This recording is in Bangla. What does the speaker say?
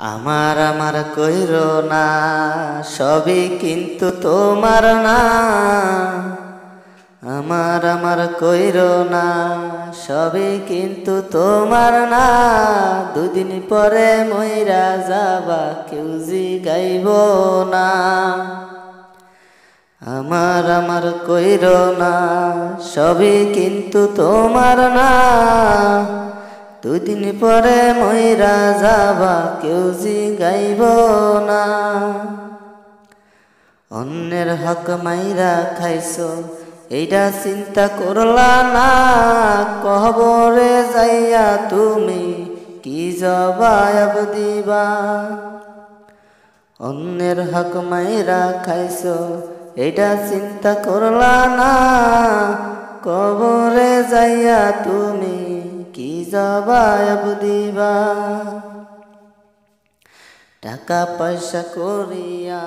আমার আমার কইর না, সবই কিন্তু তোমার না। আমার আমার কইর না, সবই কিন্তু তোমার না। দুদিন পরে ময়রা যাবা, কেউ গাইব না। আমার আমার কইর না, সবই কিন্তু তোমার না। দুদিন পরে ময়রা যাবা, কেউ জি গাইব না। অন্যের হক মাইরা খাইছো এইটা চিন্তা করলা না। কহবরে যাইয়া তুমি কি জবাব দিবা? অন্যের হক মাইরা খাইছো এটা চিন্তা করলা না। কবরে যাইয়া তুমি কি জবাব দিবা? টাকা পয়সা করিয়া